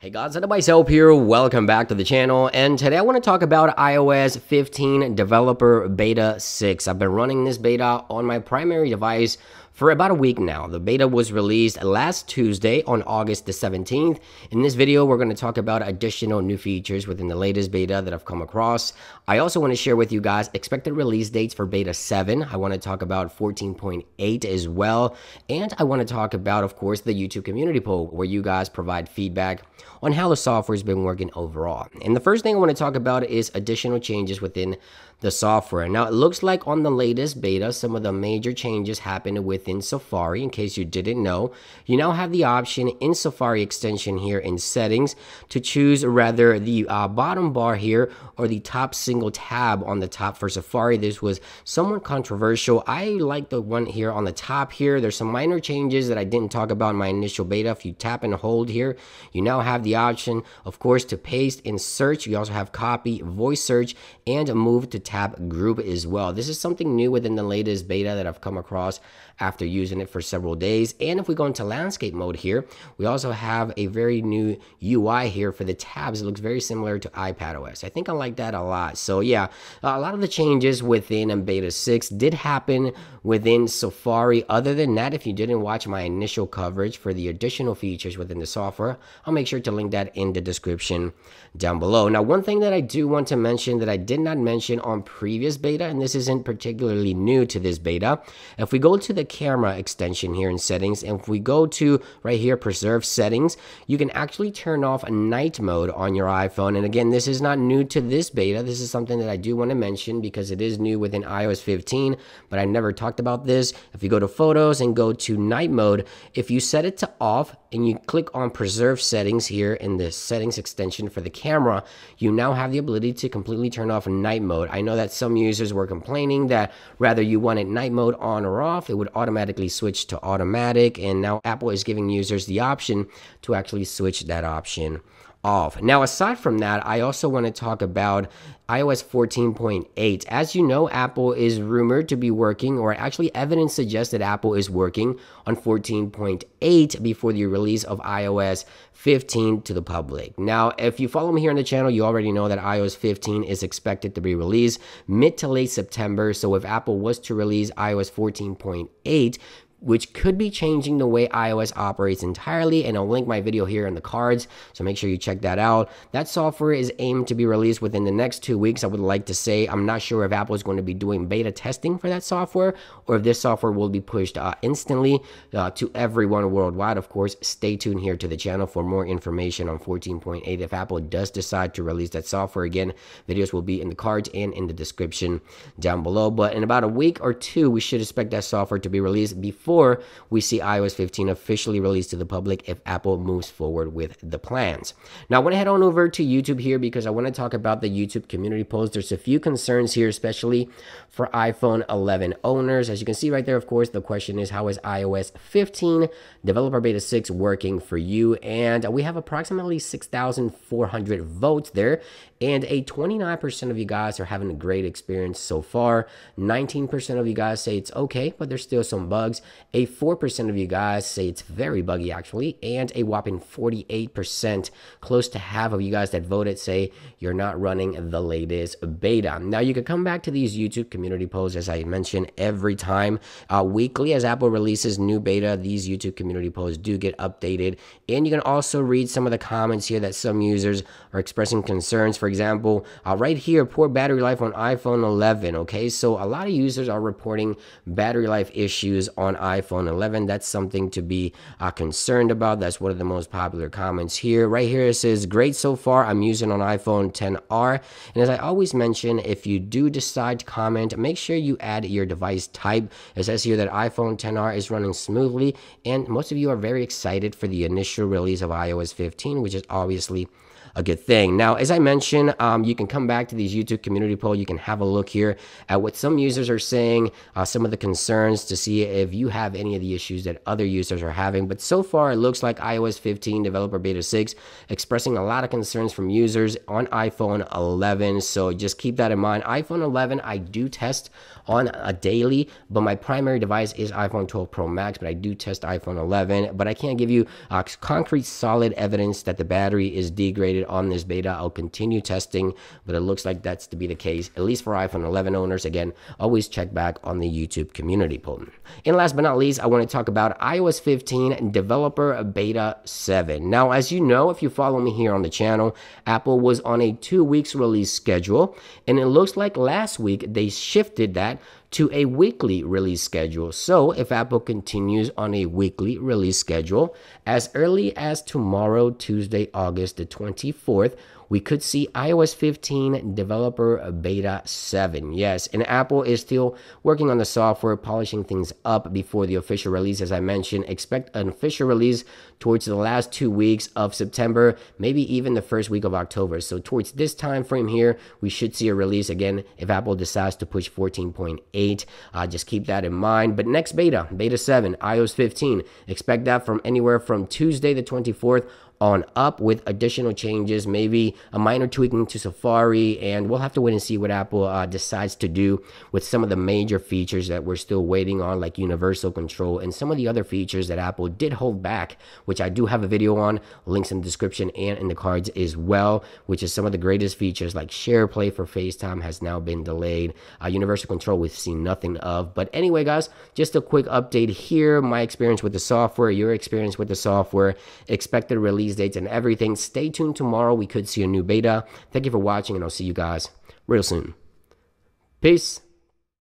Hey guys, myself here. Welcome back to the channel. And today I want to talk about iOS 15 Developer Beta 6. I've been running this beta on my primary device for about a week now. The beta was released last Tuesday on August the 17th. In this video, we're going to talk about additional new features within the latest beta that I've come across. I also want to share with you guys expected release dates for beta 7. I want to talk about 14.8 as well. And I want to talk about, of course, the YouTube community poll where you guys provide feedback on how the software has been working overall. And the first thing I want to talk about is additional changes within the software. Now, it looks like on the latest beta, some of the major changes happened within Safari. In case you didn't know, you now have the option in Safari extension here in settings to choose rather the uh, bottom bar here or the top single tab on the top for Safari. This was somewhat controversial. I like the one here on the top here. There's some minor changes that I didn't talk about in my initial beta. If you tap and hold here, you now have the option, of course, to paste in search. You also have copy, voice search, and move to tab group as well. This is something new within the latest beta that I've come across after using it for several days. And if we go into landscape mode here, we also have a very new UI here for the tabs. It looks very similar to iPadOS. I think I like that a lot. So yeah, a lot of the changes within beta 6 did happen within Safari. Other than that, if you didn't watch my initial coverage for the additional features within the software, I'll make sure to link that in the description down below. Now, one thing that I do want to mention that I did not mention on previous beta, and this isn't particularly new to this beta, if we go to the camera extension here in settings, and if we go to right here, preserve settings, you can actually turn off night mode on your iPhone. And again, this is not new to this beta. This is something that I do want to mention because it is new within iOS 15, but I never talked about this. If you go to photos and go to night mode, if you set it to off and you click on preserve settings here in the settings extension for the camera, you now have the ability to completely turn off night mode. I know that some users were complaining that rather you wanted night mode on or off, it would automatically switch to automatic. And now Apple is giving users the option to actually switch that option off. Now, aside from that, I also want to talk about iOS 14.8. As you know, Apple is rumored to be working, or actually, evidence suggests that Apple is working on 14.8 before the release of iOS 15 to the public. Now, if you follow me here on the channel, you already know that iOS 15 is expected to be released mid to late September. So, if Apple was to release iOS 14.8, which could be changing the way iOS operates entirely. And I'll link my video here in the cards, so make sure you check that out. That software is aimed to be released within the next two weeks. I would like to say I'm not sure if Apple is going to be doing beta testing for that software or if this software will be pushed uh, instantly uh, to everyone worldwide. Of course, stay tuned here to the channel for more information on 14.8. If Apple does decide to release that software again, videos will be in the cards and in the description down below. But in about a week or two, we should expect that software to be released before before we see iOS 15 officially released to the public if Apple moves forward with the plans. Now, I want to head on over to YouTube here because I want to talk about the YouTube community post. There's a few concerns here, especially for iPhone 11 owners. As you can see right there, of course, the question is how is iOS 15 developer beta 6 working for you? And we have approximately 6,400 votes there, and a 29% of you guys are having a great experience so far. 19% of you guys say it's okay, but there's still some bugs. A 4% of you guys say it's very buggy, actually. And a whopping 48%, close to half of you guys that voted, say you're not running the latest beta. Now, you can come back to these YouTube community posts, as I mentioned, every time. Uh, weekly, as Apple releases new beta, these YouTube community posts do get updated. And you can also read some of the comments here that some users are expressing concerns. For example, uh, right here, poor battery life on iPhone 11. Okay, so a lot of users are reporting battery life issues on iPhone 11. That's something to be uh, concerned about. That's one of the most popular comments here. Right here, it says, Great so far. I'm using on iPhone 10R. And as I always mention, if you do decide to comment, make sure you add your device type. It says here that iPhone 10R is running smoothly, and most of you are very excited for the initial release of iOS 15, which is obviously a good thing. Now, as I mentioned, um, you can come back to these YouTube community poll. You can have a look here at what some users are saying, uh, some of the concerns to see if you have any of the issues that other users are having. But so far, it looks like iOS 15 developer beta 6 expressing a lot of concerns from users on iPhone 11. So just keep that in mind. iPhone 11, I do test on a daily, but my primary device is iPhone 12 Pro Max, but I do test iPhone 11, but I can't give you uh, concrete solid evidence that the battery is degraded on this beta. I'll continue testing, but it looks like that's to be the case, at least for iPhone 11 owners. Again, always check back on the YouTube community poll. And last but not least, I want to talk about iOS 15 Developer Beta 7. Now, as you know, if you follow me here on the channel, Apple was on a two weeks release schedule, and it looks like last week they shifted that to a weekly release schedule. So, if Apple continues on a weekly release schedule, as early as tomorrow, Tuesday, August the 24th, we could see iOS 15 developer beta 7. Yes, and Apple is still working on the software, polishing things up before the official release. As I mentioned, expect an official release towards the last two weeks of September, maybe even the first week of October. So towards this time frame here, we should see a release again if Apple decides to push 14.8. Uh, just keep that in mind. But next beta, beta 7, iOS 15, expect that from anywhere from Tuesday the 24th on up with additional changes, maybe a minor tweaking to Safari, and we'll have to wait and see what Apple uh, decides to do with some of the major features that we're still waiting on, like universal control and some of the other features that Apple did hold back, which I do have a video on, links in the description and in the cards as well, which is some of the greatest features like SharePlay for FaceTime has now been delayed. Uh, universal control we've seen nothing of. But anyway, guys, just a quick update here. My experience with the software, your experience with the software, expected release dates and everything. Stay tuned tomorrow. We could see a new beta. Thank you for watching, and I'll see you guys real soon. Peace.